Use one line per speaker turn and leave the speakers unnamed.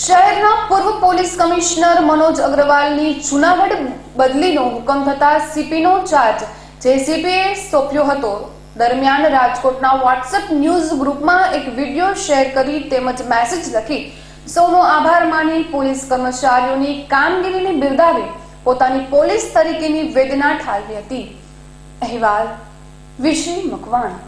શહેરના પૂર્વ police commissioner Manoj અગ્રવાલની જુનાગઢ બદલીનો હુકમ થતા સીપીનો ચાર્જ જેસીપીએ સોંપ્યો હતો. દરમિયાન રાજકોટના વોટ્સએપ ન્યૂઝ ગ્રુપમાં એક વીડિયો શેર કરી તેમજ મેસેજ લખી, સૌનો આભાર માની પોલીસ કર્મચારીઓની કામગીરીને બિરદાવી પોતાની પોલીસ તરીકેની વેદના ઠાલવી હતી. અહેવાલ વિષ્ણુ મકવાણા.